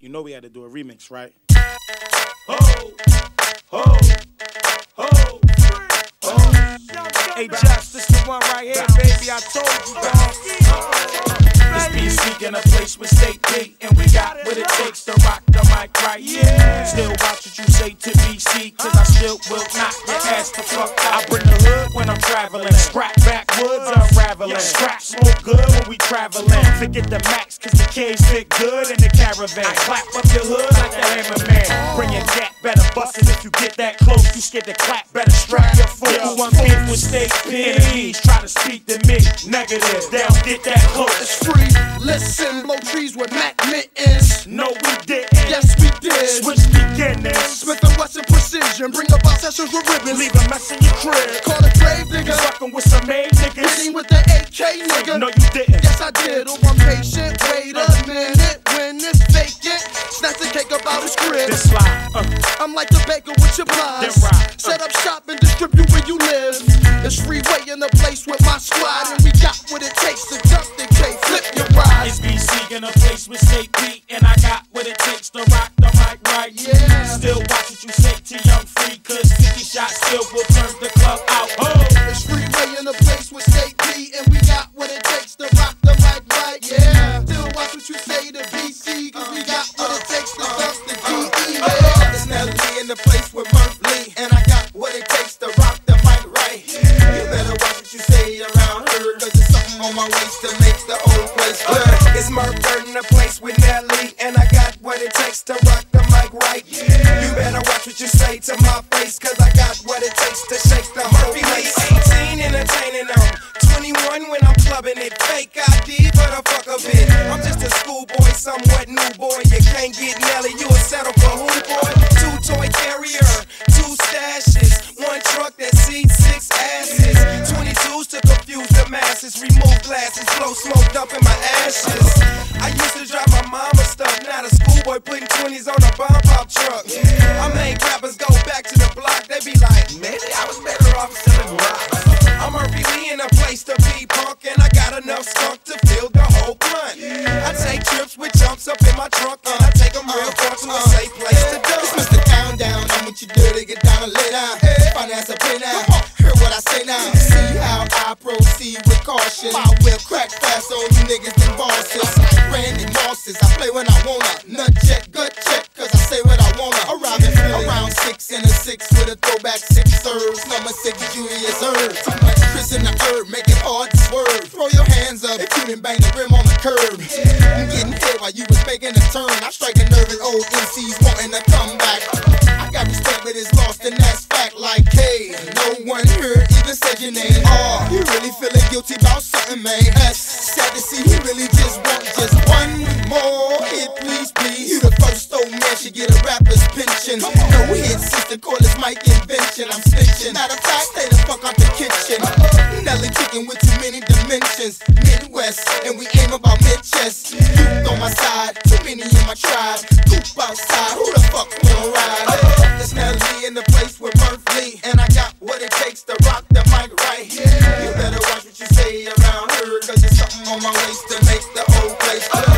You know we had to do a remix, right? Ho, ho, ho, ho. Hey, Josh, this the one right here, baby. I told you, dog. This BC in a place with state beat, and we got what it takes to rock the mic right. Yeah. Still watch what you say to BC, cause I still will not get asked to fuck. I bring the hood when I'm traveling. Scrap backwoods, unraveling. Scrap smoke good when we traveling. Forget the max, cause the K's fit good in the caravan. I clap up your hood like the hammer man. Bring your gat, better bust it if you get that close. You scared to clap, better strap your foot. Who want beef with state enemies? Try to speak to me, negative. They don't get that close. It's free. Listen, blow trees with Mac mittens. No, we didn't. Yes, we did. Switch beginnings. Smith and Wesson Bring up our sessions with ribbons. Leave a mess in your crib. Call a grave digger. Fucking with some Hitting niggas. with the AK nigga. No, you didn't. Yes, I did. Oh, I'm patient. Wait a minute. When it's vacant, snatch the cake up out his crib. Then slide. Uh, I'm like the baker with your Then plies. ride. Set up shop and distribute where you live. It's freeway in the place with my squad, and we got what it takes to just in case. Flip your ride. it's BC in a place with beat, and I got will turn the club out. Oh. It's freeway in a place with state and we got what it takes to rock the mic right. Yeah. Still watch what you say to BC, cause we got what it takes to dust the DE. Yeah. It's Nelly in the place with Murph Lee, and I got what it takes to rock the mic right. You better watch what you say around here, cause there's something on my waist to make the whole place good. It's Murph Bird in the place with can't get Nelly, you a settle for who boy? Two toy carrier, two stashes, one truck that seats six asses. 22s to confuse the masses, remove glasses, blow smoke, dump in my ashes. I used to drive my mama stuff, not a schoolboy putting 20s on a bomb pop truck. I made rappers go back to the block, they be like, maybe I was better off selling rocks. I'm Lee in a place to be punk, and I got enough skunk to fill the whole blunt. I take trips with jumps up in my trunk, and proceed with caution. I will crack fast on you niggas and bosses. Randy Mosses, I play when I wanna. Nut check, gut check, cause I say what I wanna. Arriving around six in a six with a throwback six serves. Number six, Julius Herb. Too much Chris in the herb, make it hard to swerve. Throw your hands up if you didn't bang the rim on the curb. I'm getting hit while you was making a turn. I strike a nerve at old MCs wanting to come back. I got respect, but it's lost, and that's fact. Like, hey, no one here even said your name. Oh, you really feeling guilty about something, man? That's sad to see. He really just want just one more hit, please, please. You the first old man should get a rapper's pension. No hit, sister, call this mic invention. I'm snitching. Matter of fact, stay the fuck out the kitchen. Nelly kicking with too many dimensions. Midwest, and we aim about mid chest. Youth on my side, too many in my tribe. Coop outside, on my waist to make the whole place